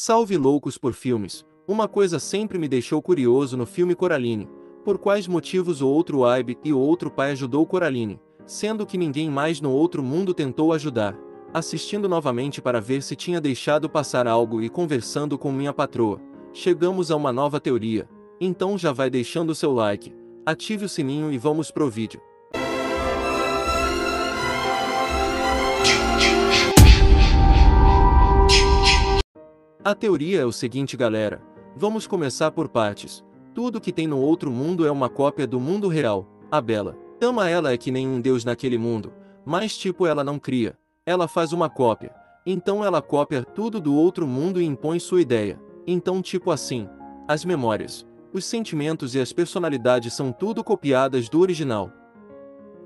Salve loucos por filmes. Uma coisa sempre me deixou curioso no filme Coraline. Por quais motivos o outro Aibe e o outro pai ajudou Coraline, sendo que ninguém mais no outro mundo tentou ajudar. Assistindo novamente para ver se tinha deixado passar algo e conversando com minha patroa, chegamos a uma nova teoria. Então já vai deixando seu like, ative o sininho e vamos pro vídeo. A teoria é o seguinte galera, vamos começar por partes. Tudo que tem no outro mundo é uma cópia do mundo real. A Bela, ama ela é que nem um deus naquele mundo, mas tipo ela não cria, ela faz uma cópia. Então ela copia tudo do outro mundo e impõe sua ideia. Então tipo assim, as memórias, os sentimentos e as personalidades são tudo copiadas do original.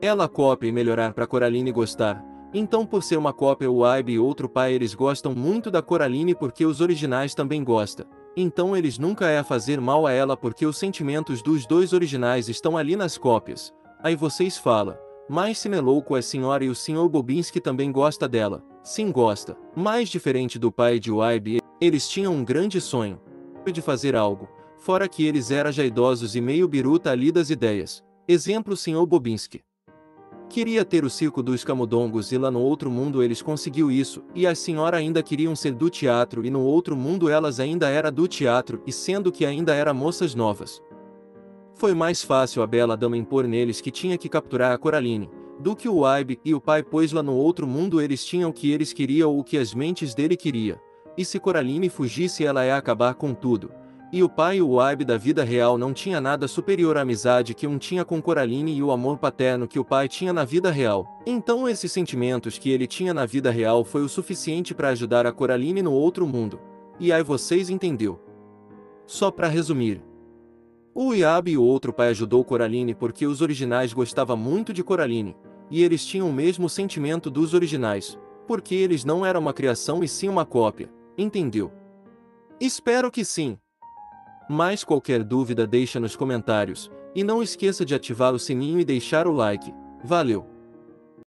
Ela copia e melhorar para Coraline gostar, então por ser uma cópia o Aibe e outro pai eles gostam muito da Coraline porque os originais também gostam. Então eles nunca é a fazer mal a ela porque os sentimentos dos dois originais estão ali nas cópias. Aí vocês falam, mas se louco é a senhora e o senhor Bobinski também gosta dela. Sim gosta. Mais diferente do pai de Waibe, eles tinham um grande sonho. De fazer algo. Fora que eles eram já idosos e meio biruta ali das ideias. Exemplo senhor Bobinski. Queria ter o circo dos camundongos e lá no outro mundo eles conseguiu isso, e a senhora ainda queriam ser do teatro e no outro mundo elas ainda era do teatro e sendo que ainda era moças novas. Foi mais fácil a bela dama impor neles que tinha que capturar a Coraline, do que o Aibe e o pai pois lá no outro mundo eles tinham o que eles queriam ou o que as mentes dele queria. E se Coraline fugisse ela ia acabar com tudo, e o pai o Aibe da vida real não tinha nada superior à amizade que um tinha com Coraline e o amor paterno que o pai tinha na vida real. Então esses sentimentos que ele tinha na vida real foi o suficiente para ajudar a Coraline no outro mundo. E aí vocês entendeu. Só para resumir. O Iabe e o outro pai ajudou Coraline porque os originais gostavam muito de Coraline, e eles tinham o mesmo sentimento dos originais, porque eles não eram uma criação e sim uma cópia, entendeu? Espero que sim. Mais qualquer dúvida deixa nos comentários, e não esqueça de ativar o sininho e deixar o like. Valeu!